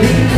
believe